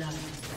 blood.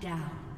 down.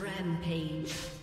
Rampage.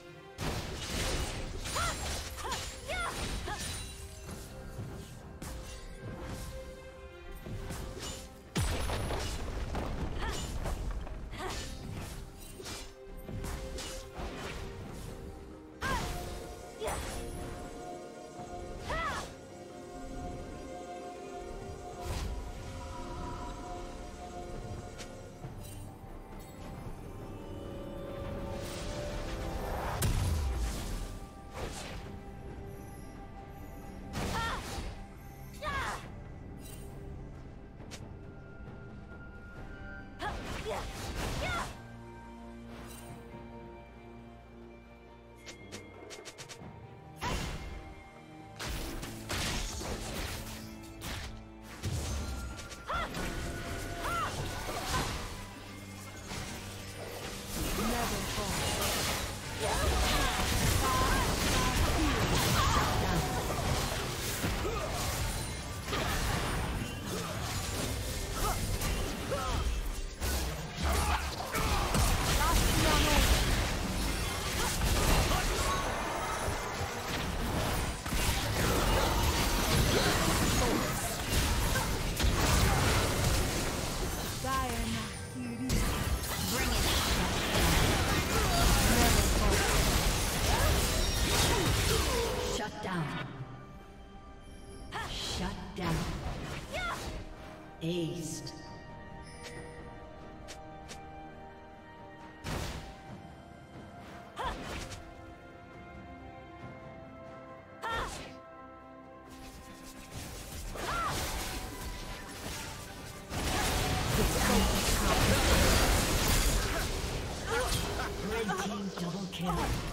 Kill.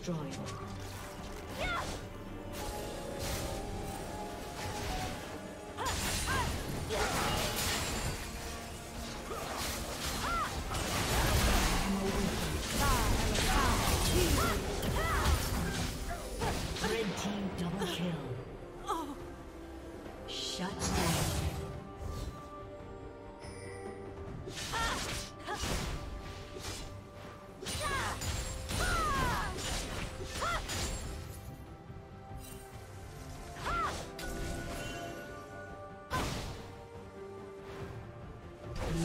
Destroyed.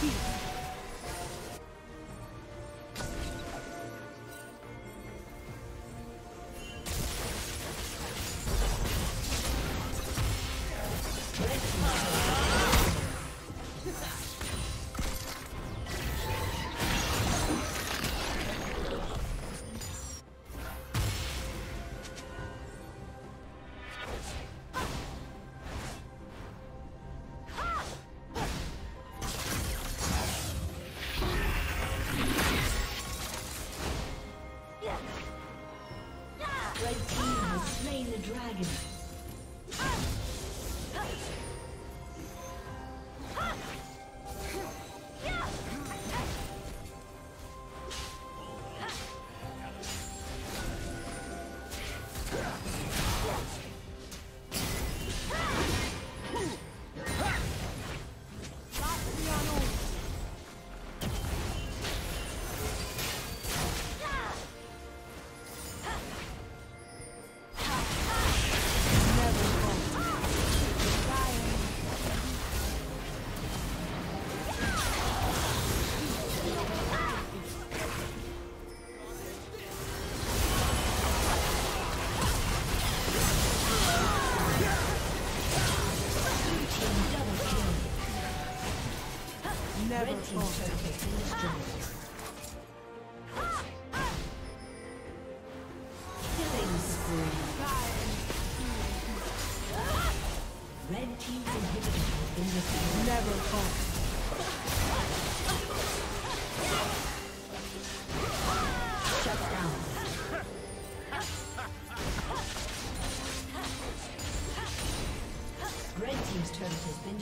peace.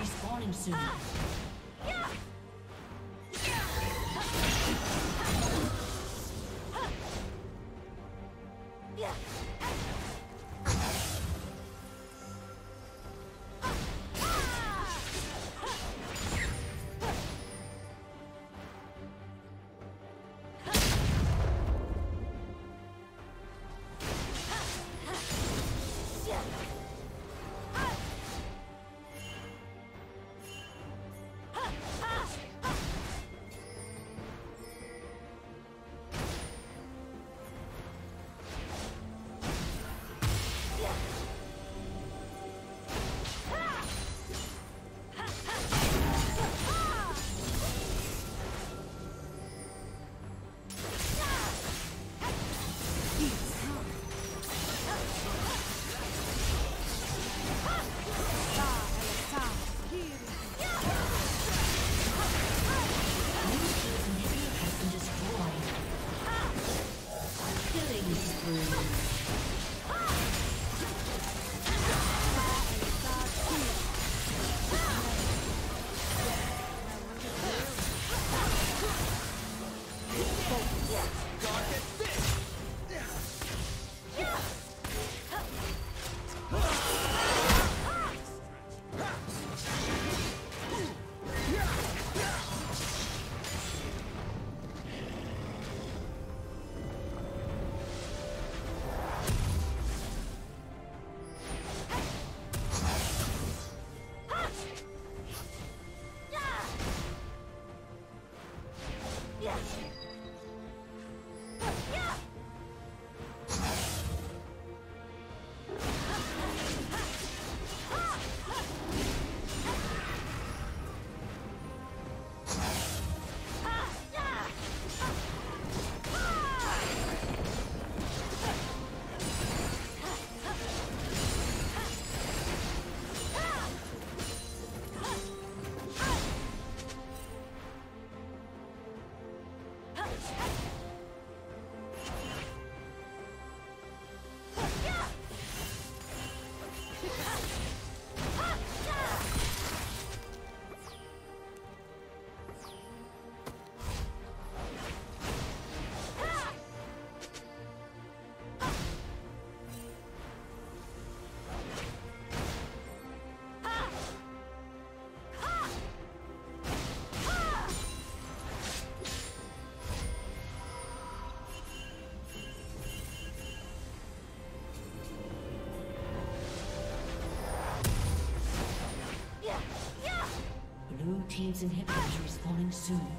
Respawning soon. Team's inhibitor is respawning soon.